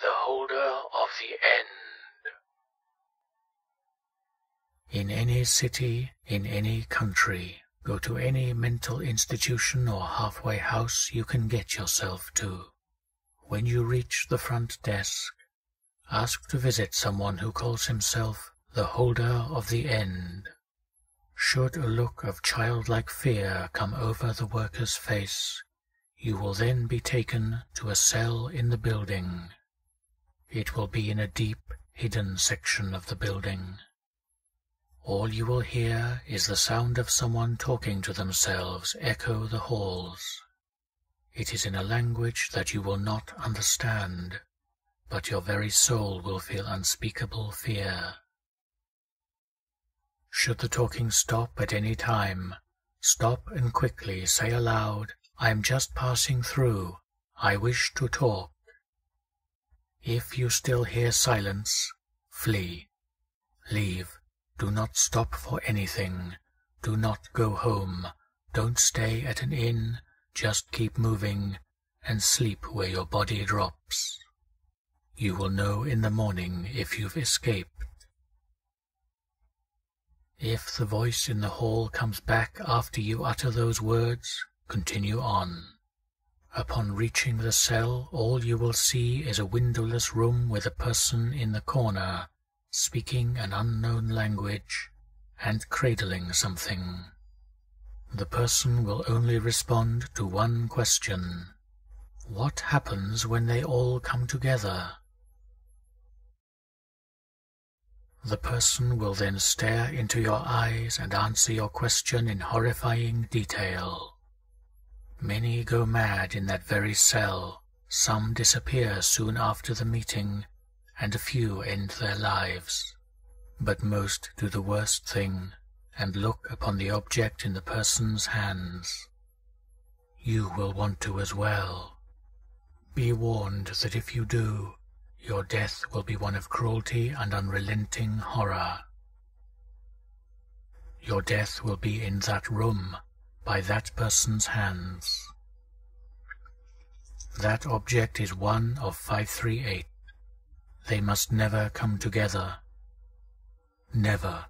the holder of the end. In any city, in any country, go to any mental institution or halfway house you can get yourself to. When you reach the front desk, ask to visit someone who calls himself the holder of the end. Should a look of childlike fear come over the worker's face, you will then be taken to a cell in the building. It will be in a deep, hidden section of the building. All you will hear is the sound of someone talking to themselves echo the halls. It is in a language that you will not understand, but your very soul will feel unspeakable fear. Should the talking stop at any time, stop and quickly say aloud, I am just passing through. I wish to talk. If you still hear silence, flee. Leave. Do not stop for anything. Do not go home. Don't stay at an inn. Just keep moving and sleep where your body drops. You will know in the morning if you've escaped. If the voice in the hall comes back after you utter those words, Continue on. Upon reaching the cell, all you will see is a windowless room with a person in the corner, speaking an unknown language and cradling something. The person will only respond to one question. What happens when they all come together? The person will then stare into your eyes and answer your question in horrifying detail. Many go mad in that very cell, some disappear soon after the meeting, and a few end their lives. But most do the worst thing, and look upon the object in the person's hands. You will want to as well. Be warned that if you do, your death will be one of cruelty and unrelenting horror. Your death will be in that room by that person's hands. That object is one of 538. They must never come together. Never.